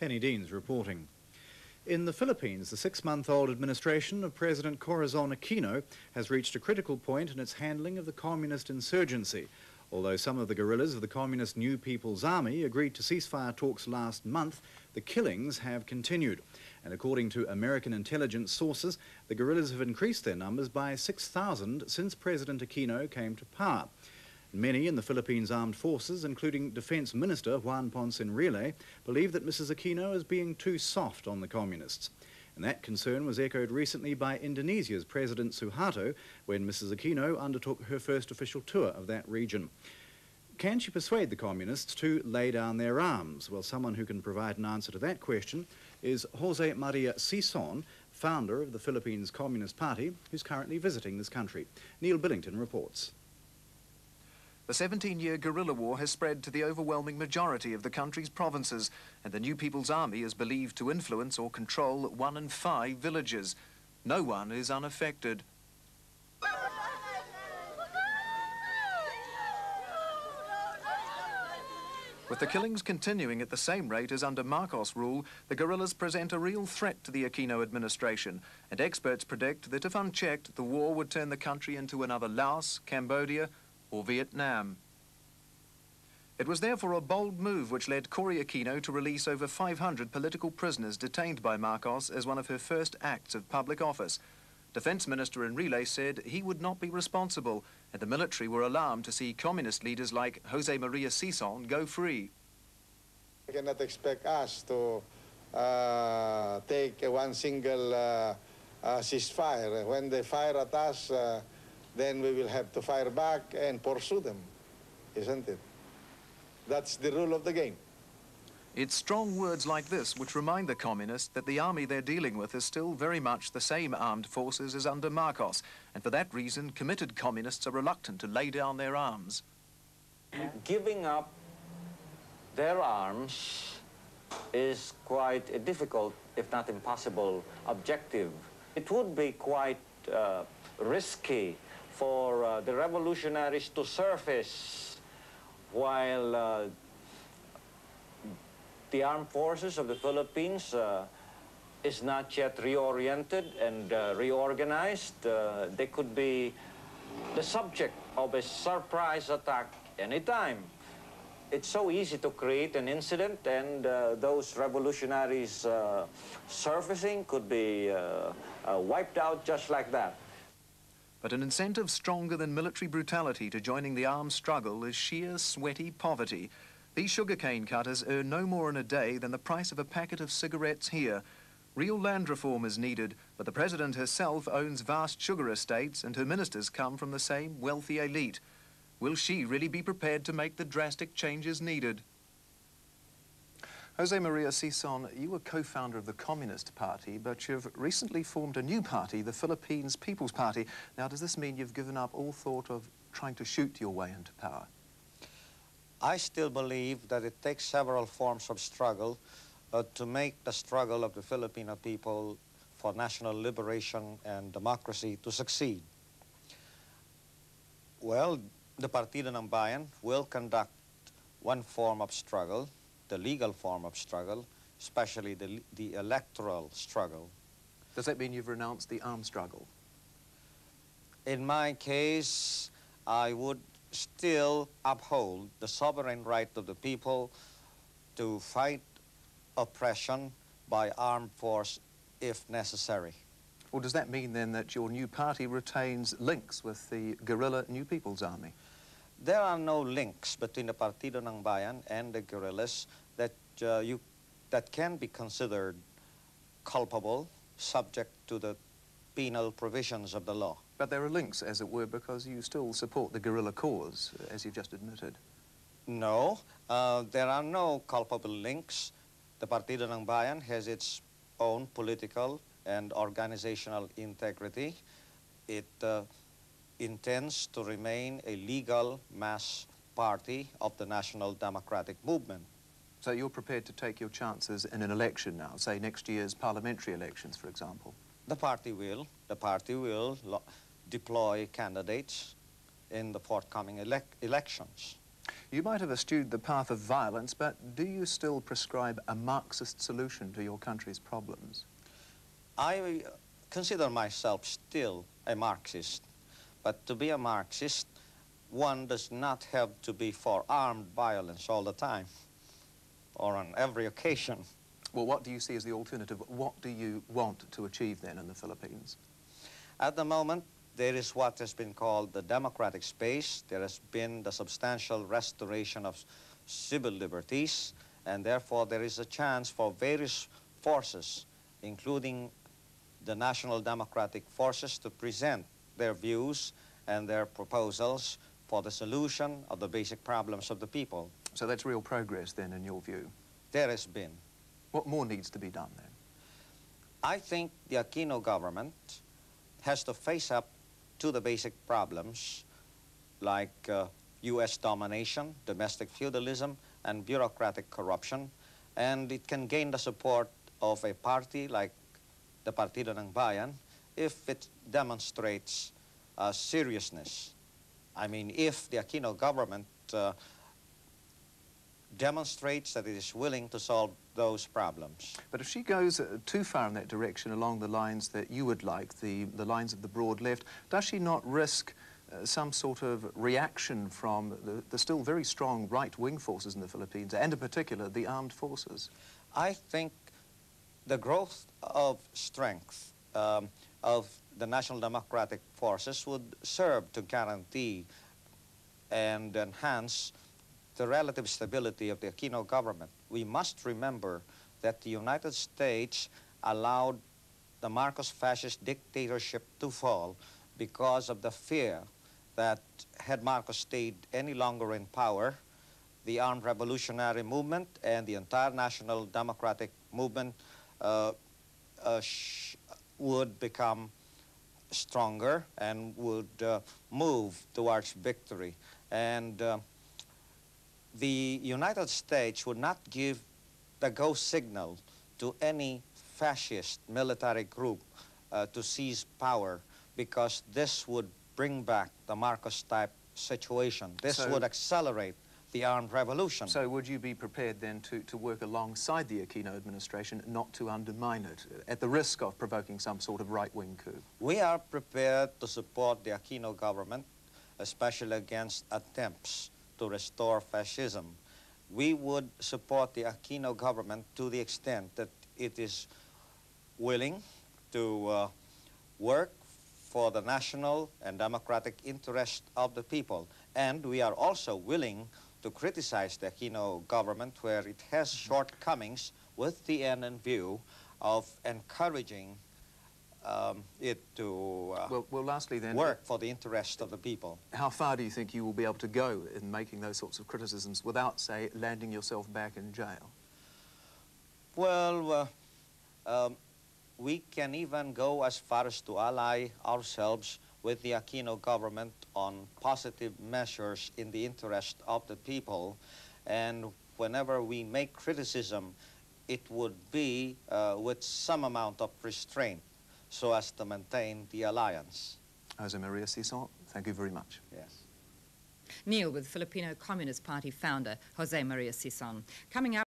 Penny Deans reporting. In the Philippines, the six-month-old administration of President Corazon Aquino has reached a critical point in its handling of the communist insurgency. Although some of the guerrillas of the Communist New People's Army agreed to ceasefire talks last month, the killings have continued. And according to American intelligence sources, the guerrillas have increased their numbers by 6,000 since President Aquino came to power. Many in the Philippines Armed Forces, including Defence Minister Juan Ponce Enrile, believe that Mrs Aquino is being too soft on the communists. And that concern was echoed recently by Indonesia's President Suharto when Mrs Aquino undertook her first official tour of that region. Can she persuade the communists to lay down their arms? Well, someone who can provide an answer to that question is Jose Maria Sison, founder of the Philippines Communist Party, who's currently visiting this country. Neil Billington reports. The 17-year guerrilla war has spread to the overwhelming majority of the country's provinces, and the New People's Army is believed to influence or control one in five villages. No one is unaffected. With the killings continuing at the same rate as under Marcos rule, the guerrillas present a real threat to the Aquino administration, and experts predict that if unchecked, the war would turn the country into another Laos, Cambodia, or Vietnam. It was therefore a bold move which led Cory Aquino to release over 500 political prisoners detained by Marcos as one of her first acts of public office. Defence Minister Enrile said he would not be responsible, and the military were alarmed to see communist leaders like Jose Maria Sison go free. You cannot expect us to uh, take one single uh, uh, ceasefire. When they fire at us, uh, then we will have to fire back and pursue them, isn't it? That's the rule of the game. It's strong words like this which remind the communists that the army they're dealing with is still very much the same armed forces as under Marcos, and for that reason, committed communists are reluctant to lay down their arms. Giving up their arms is quite a difficult, if not impossible, objective. It would be quite uh, risky for uh, the revolutionaries to surface while uh, the armed forces of the Philippines uh, is not yet reoriented and uh, reorganized. Uh, they could be the subject of a surprise attack anytime. It's so easy to create an incident and uh, those revolutionaries surfacing could be wiped out just like that. But an incentive stronger than military brutality to joining the armed struggle is sheer sweaty poverty. These sugarcane cutters earn no more in a day than the price of a packet of cigarettes here. Real land reform is needed, but the President herself owns vast sugar estates and her ministers come from the same wealthy elite. Will she really be prepared to make the drastic changes needed? Jose Maria Sison, you were co-founder of the Communist Party, but you've recently formed a new party, the Philippines People's Party. Now, does this mean you've given up all thought of trying to shoot your way into power? I still believe that it takes several forms of struggle uh, to make the struggle of the Filipino people for national liberation and democracy to succeed. Well, the Partido ng Bayan will conduct one form of struggle the legal form of struggle, especially the, the electoral struggle. Does that mean you've renounced the armed struggle? In my case, I would still uphold the sovereign right of the people to fight oppression by armed force if necessary. Well, does that mean then that your new party retains links with the guerrilla New People's Army? There are no links between the Partido ng Bayan and the guerrillas that, uh, you, that can be considered culpable, subject to the penal provisions of the law. But there are links, as it were, because you still support the guerrilla cause, as you've just admitted. No, uh, there are no culpable links. The Partido ng Bayan has its own political and organizational integrity. It uh, intends to remain a legal mass party of the National Democratic Movement. So you're prepared to take your chances in an election now, say next year's parliamentary elections, for example? The party will. The party will deploy candidates in the forthcoming elec elections. You might have eschewed the path of violence, but do you still prescribe a Marxist solution to your country's problems? I consider myself still a Marxist, but to be a Marxist, one does not have to be for armed violence all the time or on every occasion. Well, what do you see as the alternative? What do you want to achieve then in the Philippines? At the moment, there is what has been called the democratic space. There has been the substantial restoration of civil liberties, and therefore there is a chance for various forces, including the national democratic forces, to present their views and their proposals for the solution of the basic problems of the people. So that's real progress then, in your view? There has been. What more needs to be done then? I think the Aquino government has to face up to the basic problems like uh, U.S. domination, domestic feudalism, and bureaucratic corruption, and it can gain the support of a party like the Partido ng Bayan if it demonstrates uh, seriousness. I mean, if the Aquino government uh, demonstrates that it is willing to solve those problems. But if she goes uh, too far in that direction along the lines that you would like, the, the lines of the broad left, does she not risk uh, some sort of reaction from the, the still very strong right-wing forces in the Philippines, and in particular the armed forces? I think the growth of strength um, of the National Democratic Forces would serve to guarantee and enhance the relative stability of the Aquino government. We must remember that the United States allowed the Marcos fascist dictatorship to fall because of the fear that had Marcos stayed any longer in power, the armed revolutionary movement and the entire national democratic movement uh, uh, would become stronger and would uh, move towards victory. And uh, the United States would not give the go signal to any fascist military group uh, to seize power because this would bring back the Marcos type situation. This so, would accelerate the armed revolution. So would you be prepared then to, to work alongside the Aquino administration, not to undermine it, at the risk of provoking some sort of right-wing coup? We are prepared to support the Aquino government, especially against attempts to restore fascism. We would support the Aquino government to the extent that it is willing to uh, work for the national and democratic interest of the people. And we are also willing to criticize the Aquino government where it has shortcomings with the end in view of encouraging um, it to uh, well, well, lastly then, work for the interest of the people. How far do you think you will be able to go in making those sorts of criticisms without, say, landing yourself back in jail? Well, uh, um, we can even go as far as to ally ourselves with the Aquino government on positive measures in the interest of the people. And whenever we make criticism, it would be uh, with some amount of restraint so as to maintain the alliance. Jose Maria Sison, thank you very much. Yes. Neil with Filipino Communist Party founder Jose Maria Sison. Coming up